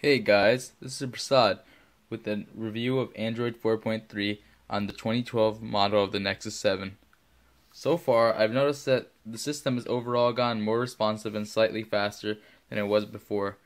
Hey guys, this is Prasad with a review of Android 4.3 on the 2012 model of the Nexus 7. So far, I've noticed that the system has overall gotten more responsive and slightly faster than it was before.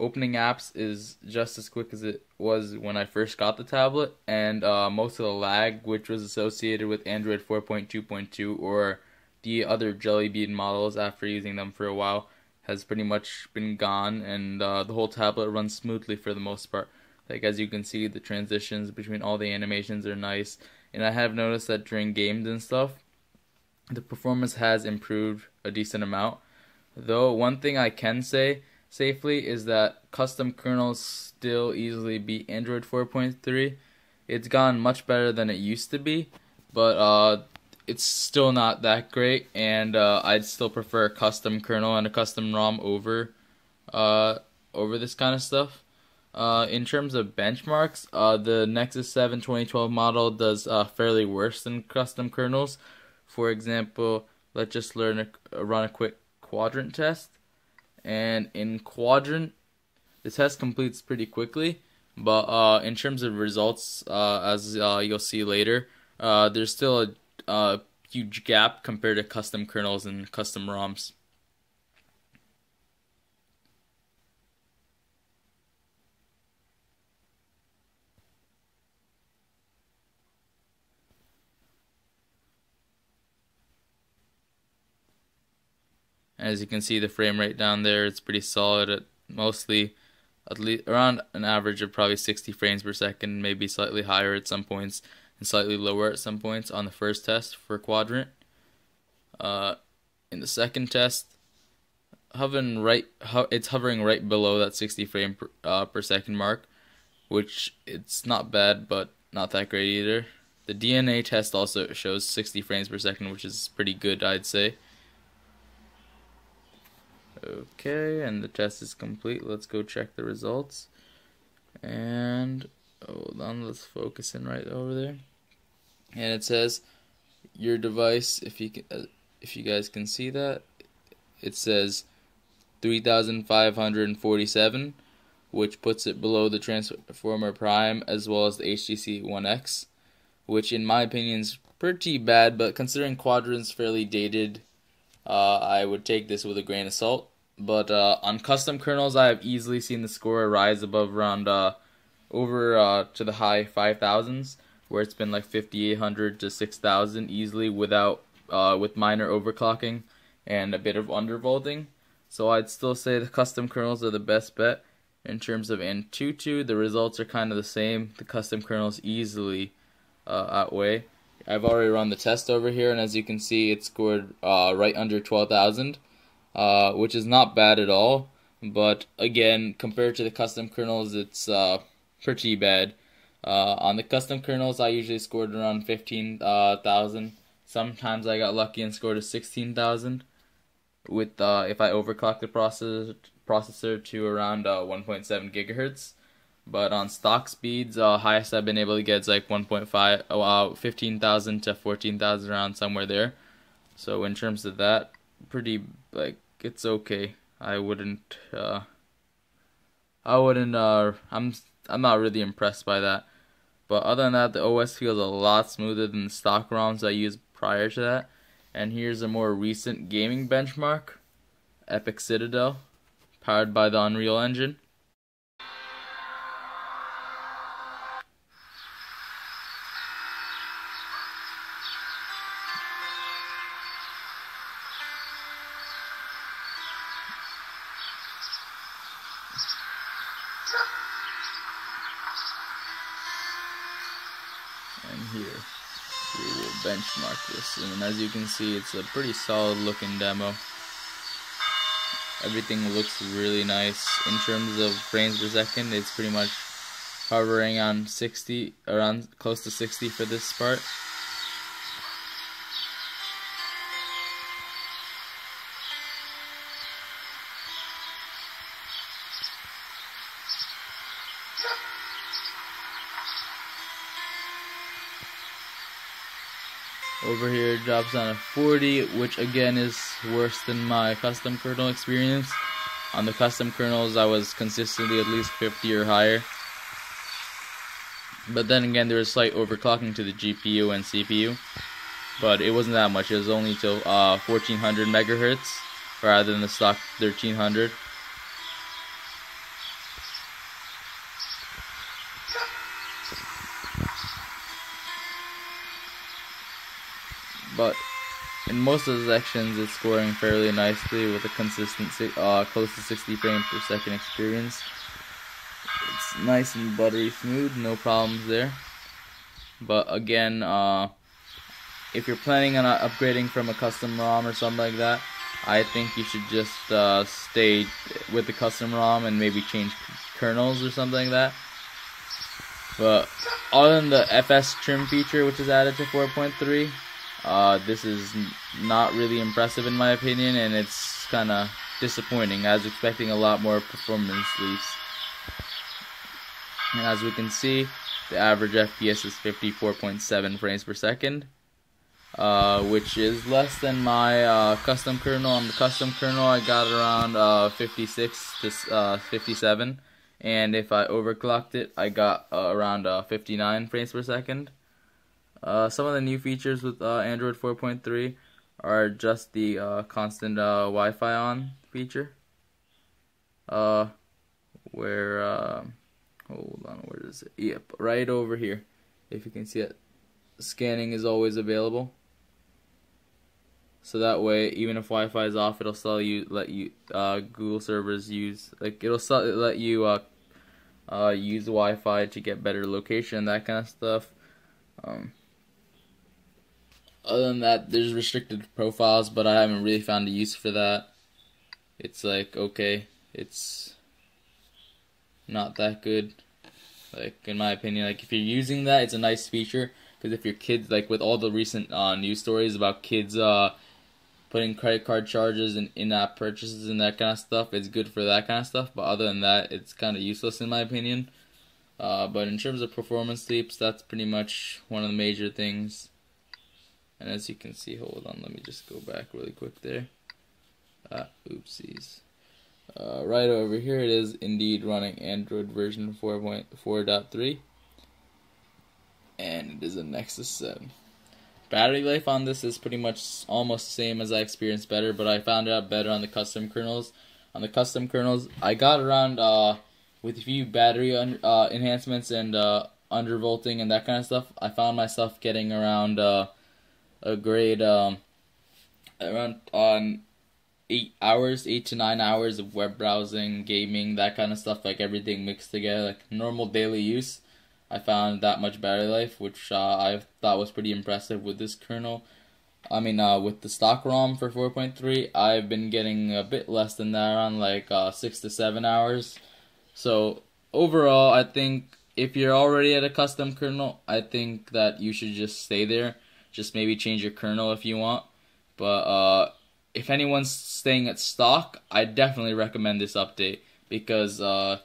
Opening apps is just as quick as it was when I first got the tablet, and uh, most of the lag, which was associated with Android 4.2.2 or the other Jelly Bean models after using them for a while, has pretty much been gone, and uh, the whole tablet runs smoothly for the most part. Like as you can see, the transitions between all the animations are nice, and I have noticed that during games and stuff, the performance has improved a decent amount. Though one thing I can say safely is that custom kernels still easily beat Android 4.3. It's gone much better than it used to be, but uh, it's still not that great, and uh, I'd still prefer a custom kernel and a custom ROM over uh, over this kind of stuff. Uh, in terms of benchmarks, uh, the Nexus 7 2012 model does uh, fairly worse than custom kernels. For example, let's just learn a, run a quick quadrant test. And in quadrant, the test completes pretty quickly, but uh, in terms of results, as you'll see later, there's still a uh, huge gap compared to custom kernels and custom ROMs. As you can see, the frame rate down there, it's pretty solid at mostly at least around an average of probably 60 frames per second, maybe slightly higher at some points and slightly lower at some points on the first test for quadrant. Uh, in the second test, hovering right, ho- it's hovering right below that 60 frame per, uh, per second mark, which it's not bad, but not that great either. The DNA test also shows 60 frames per second, which is pretty good, I'd say. Okay, and the test is complete. Let's go check the results. And hold on, let's focus in right over there and it says your device if you can, uh, if you guys can see that it says 3547 which puts it below the Transformer Prime as well as the HTC One X which in my opinion is pretty bad but considering Quadrant's fairly dated uh, I would take this with a grain of salt. But uh, on custom kernels I have easily seen the score rise above around uh, over uh, to the high 5000s where it's been like 5800 to 6000 easily without uh, with minor overclocking and a bit of undervolting. So I'd still say the custom kernels are the best bet. In terms of Antutu, the results are kind of the same. The custom kernels easily uh, outweigh. I've already run the test over here, and as you can see, it scored uh, right under 12,000, uh, which is not bad at all. But again, compared to the custom kernels, it's uh, pretty bad. Uh, on the custom kernels, I usually scored around 15,000. Sometimes I got lucky and scored a 16,000 with uh, if I overclock the processor processor to around uh, 1.7 gigahertz. But on stock speeds, uh, highest I've been able to get is like 1.5, uh, 15,000 to 14,000 around somewhere there. So in terms of that, pretty like it's okay. I wouldn't. Uh, I wouldn't. Uh, I'm. I'm not really impressed by that. But other than that, the OS feels a lot smoother than the stock ROMs I used prior to that. And here's a more recent gaming benchmark Epic Citadel, powered by the Unreal Engine. and here. We will benchmark this and as you can see it's a pretty solid looking demo. Everything looks really nice. In terms of frames per second it's pretty much hovering on 60 around close to 60 for this part Over here drops down to 40, which again is worse than my custom kernel experience. On the custom kernels, I was consistently at least 50 or higher. But then again, there was slight overclocking to the GPU and CPU. But it wasn't that much. It was only till uh, 1400 megahertz rather than the stock 1300. But in most of the sections, it's scoring fairly nicely with a consistent, uh, close to 60 frames per second experience. It's nice and buttery smooth, no problems there. But again, uh, if you're planning on uh, upgrading from a custom ROM or something like that, I think you should just uh, stay with the custom ROM and maybe change kernels or something like that. But other than the FS trim feature, which is added to 4.3, uh, this is not really impressive in my opinion, and it's kind of disappointing. I was expecting a lot more performance leaps. And as we can see, the average FPS is 54.7 frames per second, uh, which is less than my uh, custom kernel. On the custom kernel, I got around uh, 56 to uh, 57, and if I overclocked it, I got uh, around uh, 59 frames per second. Some of the new features with Android 4.3 are just the constant Wi-Fi on feature, where hold on where is it? Yep right over here. If you can see it scanning is always available. So that way even if Wi-Fi is off it'll still you let you uh, Google servers use like it'll still let you uh, uh, use Wi-Fi to get better location that kind of stuff. Um, other than that there's restricted profiles but I haven't really found a use for that it's like okay it's not that good. Like in my opinion, like if you're using that, it's a nice feature because if your kids like with all the recent uh, news stories about kids uh putting credit card charges and in-app purchases and that kind of stuff, it's good for that kind of stuff. But other than that, it's kind of useless in my opinion. Uh, but in terms of performance leaps, that's pretty much one of the major things. And as you can see, hold on, let me just go back really quick there. Ah, oopsies. Uh, right over here it is indeed running Android version 4.4.3 and it is a Nexus 7. Battery life on this is pretty much almost the same as I experienced better, but I found out better on the custom kernels. On the custom kernels, I got around uh, with a few battery uh, enhancements and uh, undervolting and that kind of stuff. I found myself getting around uh, a great um, around on eight hours, eight to nine hours of web browsing, gaming, that kind of stuff, like everything mixed together, like normal daily use. I found that much battery life, which uh, I thought was pretty impressive with this kernel. I mean, uh, with the stock ROM for 4.3, I've been getting a bit less than that, around like uh, six to seven hours. So overall, I think if you're already at a custom kernel, I think that you should just stay there. Just maybe change your kernel if you want. But uh, if anyone's staying at stock, I definitely recommend this update because uh,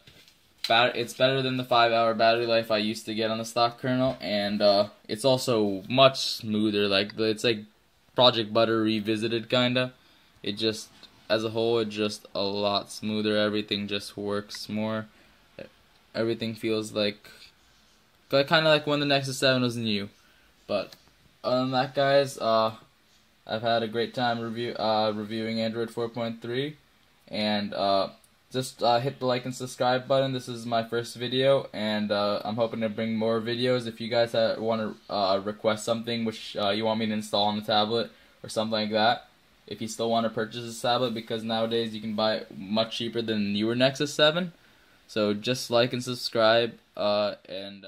it's better than the five hour battery life I used to get on the stock kernel, and uh, it's also much smoother. Like it's like Project Butter revisited, kinda. It just as a whole, it's just a lot smoother. Everything just works more. Everything feels like kind of like when the Nexus Seven was new. But other than that, guys, uh, I've had a great time review uh, reviewing Android 4.3, and uh, just uh, hit the like and subscribe button. This is my first video, and uh, I'm hoping to bring more videos. If you guys want to uh, request something which uh, you want me to install on the tablet or something like that, if you still want to purchase this tablet, because nowadays you can buy it much cheaper than newer Nexus 7. So just like and subscribe, and.